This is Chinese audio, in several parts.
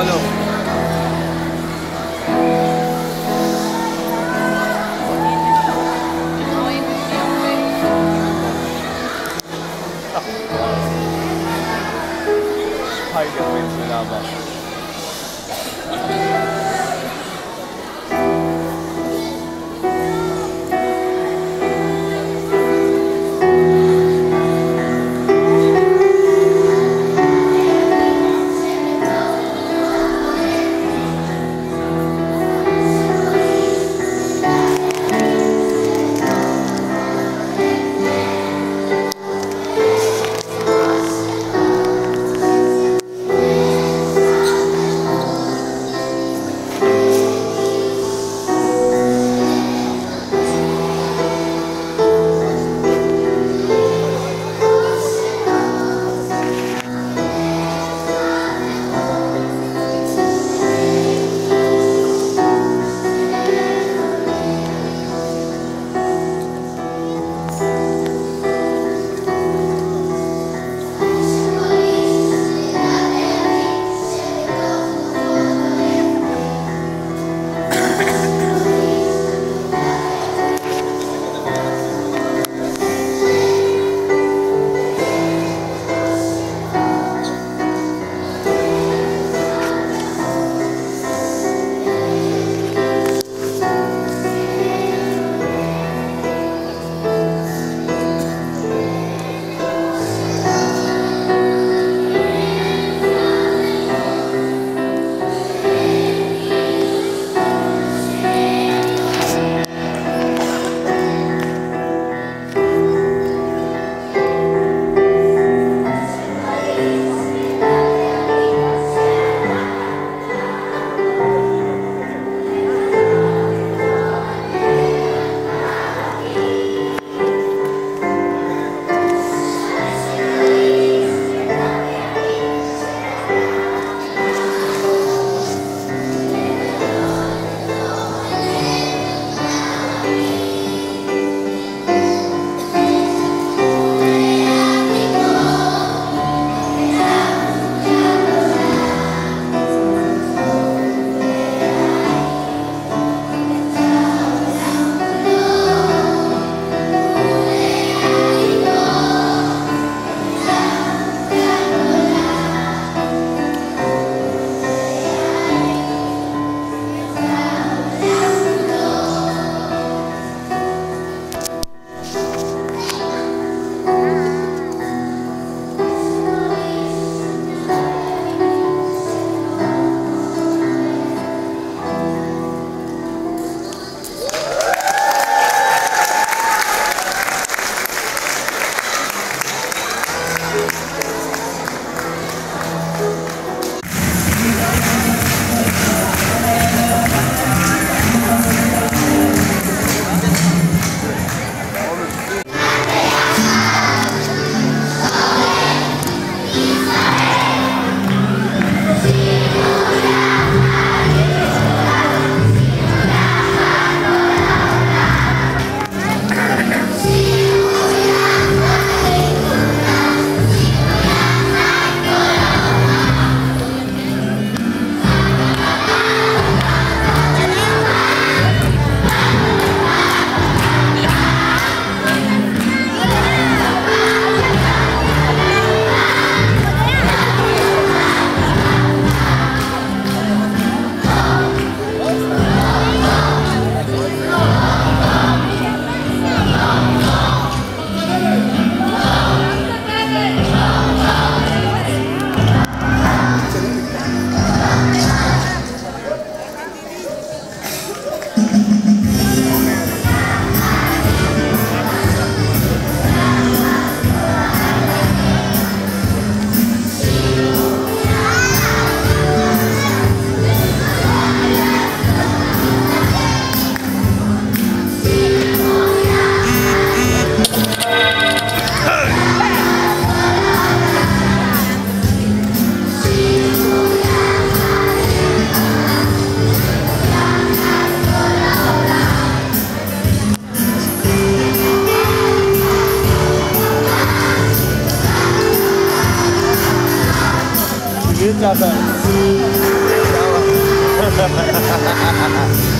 差一点没回家吧。hahaha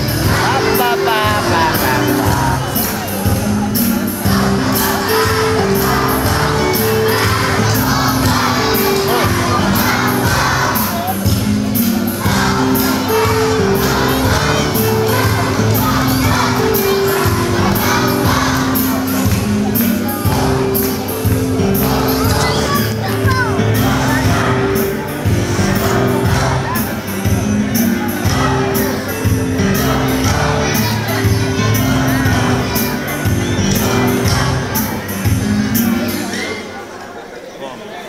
Tom.